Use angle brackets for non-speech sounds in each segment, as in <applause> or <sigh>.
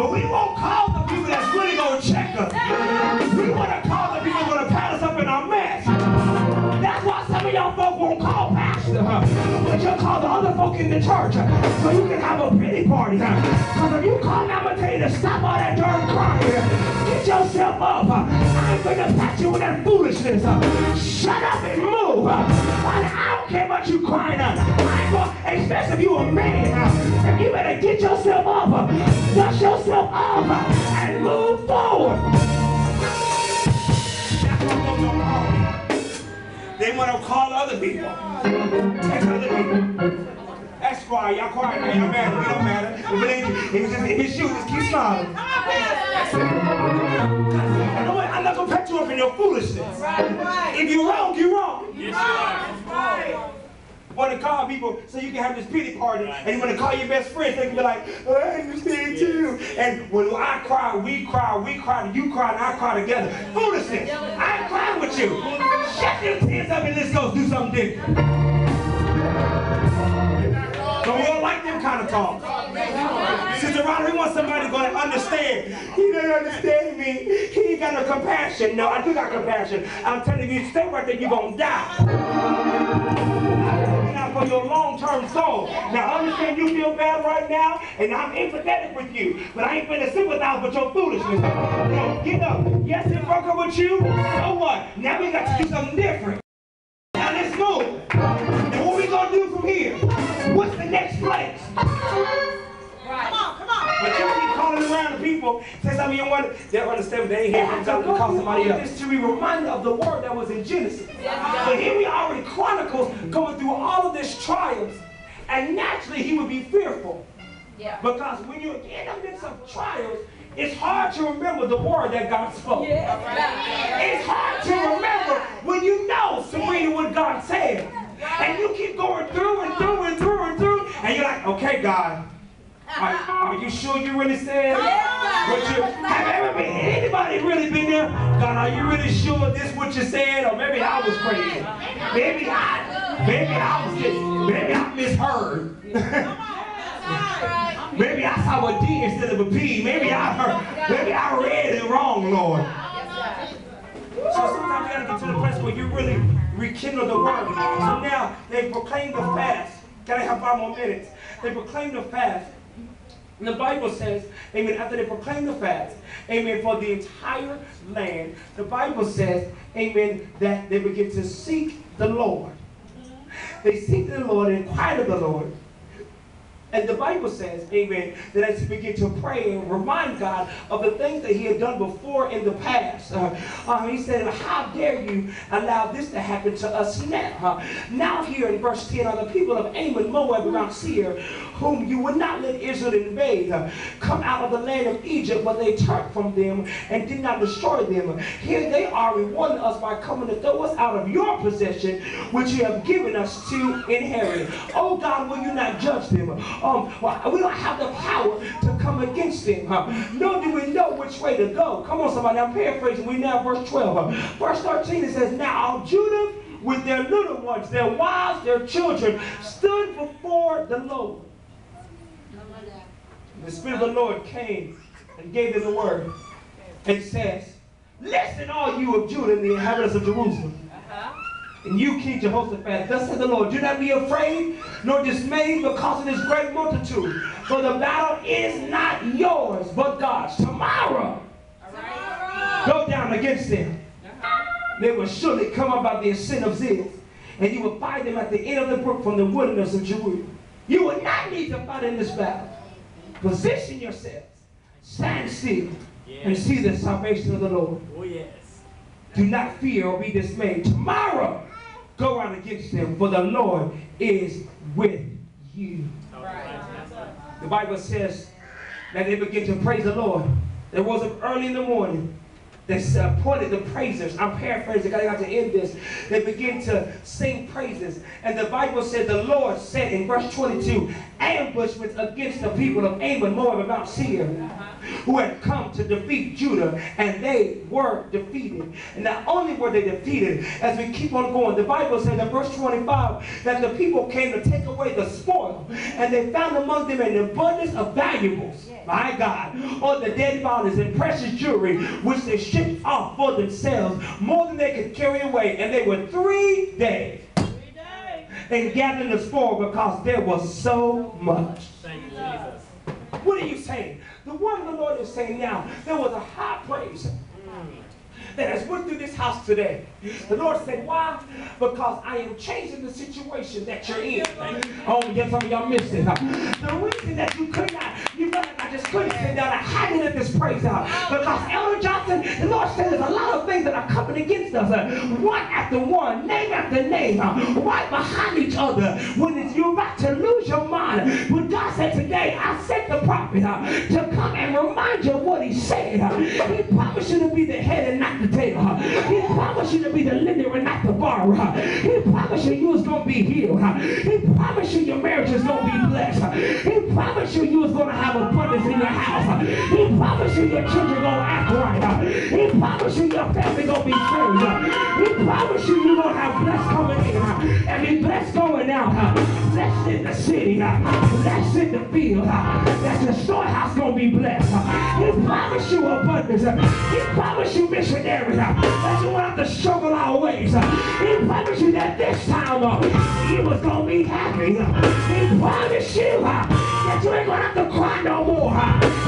But we won't call the people that's really going to check us. We want to call the people going to pat us up in our mess. That's why some of y'all folk won't call pastor, huh? but you'll call the other folk in the church huh? so you can have a pity party. Uh, because if you call I'm going to tell you to stop all that darn crying. I ain't going to pat you with that foolishness. huh? Shut up and move. huh? I don't care about you crying. huh? I ain't going especially if you a man. huh? If you better get yourself up, uh, dust yourself up, uh, and move forward. That's what goes on party. They want to call other people. Text other people. That's quiet. Y'all quiet, man. Y'all mad. We don't matter. If it ain't, if it's just, if it's you, just keep smiling. I know not gonna pat you up in your foolishness. If you're wrong, you're wrong. Want to call people so you can have this pity party, and you want to call your best friends, they can be like, "Oh, I understand too. And when I cry, we cry, we cry, you cry, and I cry together. Foolishness. I cry with you. Shut your tears up and let's go do something different. So we don't like them kind of talk. Sister Ronald, we want somebody going to understand. He doesn't understand me. He ain't got no compassion. No, I do got compassion. I'm telling you, stay right there, you're going to die for your long-term soul. Now I understand you feel bad right now, and I'm empathetic with you, but I ain't finna sympathize with your foolishness. Now get up. Yes, it broke up with you. So what? Now we got to do something different. Now let's move. Now what we gonna do from here? What's the next place? People, say something you want, they don't understand, they ain't here from time to call somebody else. This to be reminded of the word that was in Genesis. But here we are in Chronicles going through all of these trials, and naturally he would be fearful. Yeah. Because when you're in the midst of trials, it's hard to remember the word that God spoke. Yeah. It's hard to remember when you know, Sabrina, what God said. And you keep going through and through and through and through, and you're like, okay, God, are, are you sure you really said what you have ever been anybody really been there? God, are you really sure this what you said? Or maybe I was crazy. Maybe I maybe I was just maybe I misheard. <laughs> maybe I saw a D instead of a P. Maybe I heard maybe I read it wrong, Lord. So sometimes you gotta get to the place where you really rekindle the word. So now they proclaim the fast. Can I have five more minutes? They proclaim the fast. And the Bible says, amen, after they proclaim the fast, amen, for the entire land, the Bible says, amen, that they begin to seek the Lord. They seek the Lord and inquire of the Lord. And the Bible says, amen, that as he began to pray and remind God of the things that he had done before in the past, uh, uh, he said, how dare you allow this to happen to us now? Uh, now here in verse 10 are the people of Ammon, Moab, and Mount Seir, whom you would not let Israel invade, uh, come out of the land of Egypt, but they turned from them and did not destroy them. Here they are rewarding us by coming to throw us out of your possession, which you have given us to inherit. Oh God, will you not judge them? Um, well, we don't have the power to come against them. Huh? Nor do we know which way to go. Come on, somebody. I'm paraphrasing. We now verse 12. Huh? Verse 13 it says, Now all Judah with their little ones, their wives, their children, stood before the Lord. The Spirit of the Lord came and gave them the word. And says, Listen, all you of Judah and the inhabitants of Jerusalem. Uh-huh. And you, King Jehoshaphat, thus said the Lord, do not be afraid nor dismayed because of this great multitude. For the battle is not yours, but God's. Tomorrow, go down against them. Uh-huh. They will surely come up by the ascent of Ziz, and you will find them at the end of the brook from the wilderness of Jerusalem. You will not need to fight in this battle. Position yourselves, stand still, and see the salvation of the Lord. Oh, yes. Do not fear or be dismayed. Tomorrow, go out against them, for the Lord is with you. The Bible says that they began to praise the Lord. There was up early in the morning. They appointed the uh, praisers. I'm paraphrasing, I got to end this. They begin to sing praises. And the Bible said the Lord said in verse 22, ambushments against the people of Ammon, Moab, and Mount Seir, uh-huh. who had come to defeat Judah, and they were defeated. And not only were they defeated, as we keep on going, the Bible says in verse 25 that the people came to take away the spoil, and they found among them an abundance of valuables. My God, on the dead bodies and precious jewelry, which they shipped off for themselves, more than they could carry away. And they were three days and gathering the spoil because there was so much. What are you saying? The word of the Lord is saying now, there was a high praise that has went through this house today. The Lord said, why? Because I am changing the situation that you're in. Oh, yes, some of y'all missed it. The reason that you could not, you felt like I just couldn't sit down, I had to let this praise out. Because Elder Johnson, the Lord said there's a lot of things that are coming against us. One after one, name after name, uh, right behind each other. When it's, you're about to lose your mind. But God said today, I sent the prophet uh, to come and remind you of what he said. Uh, he promised you to be the head and not the tail. He promised you to be the lender and not the borrower. He promised you you was going to be healed. He promised you your marriage is going to be blessed. He promised you you was going to have abundance in your house. He promised you your children to act right. He promised you your family to be saved. He promised you you're to have blessed coming in and be blessed going out. Blessed in the city. Blessed in the field. That your storehouse to be blessed. He promised you abundance. He promised you missionary that you won't have to struggle our ways. He promised you that this time you was to be happy. He promised you that you ain't going to have to cry no more.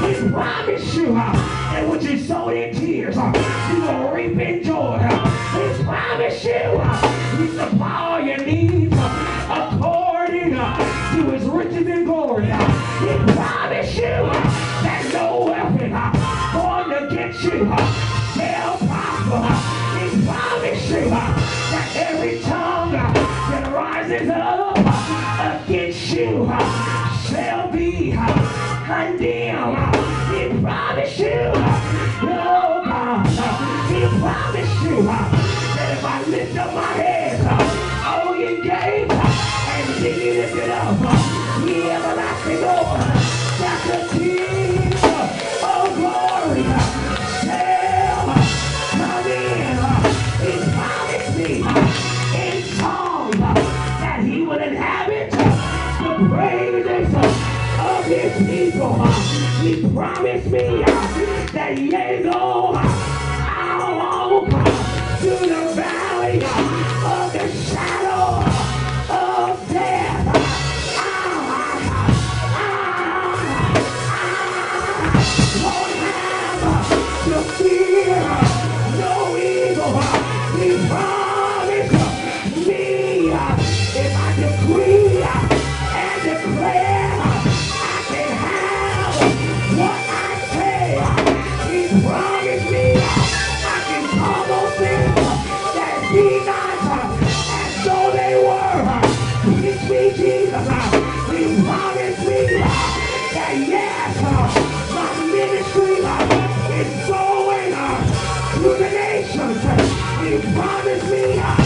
He promised you uh, that what you sowed in tears, uh, you going to reap in joy. He promised you uh, he supply all your needs uh, according to his riches and glory. He promised you that no weapon uh, formed against you uh, shall prosper. He promised you that every tongue his people. He promised me that yea, though He promised me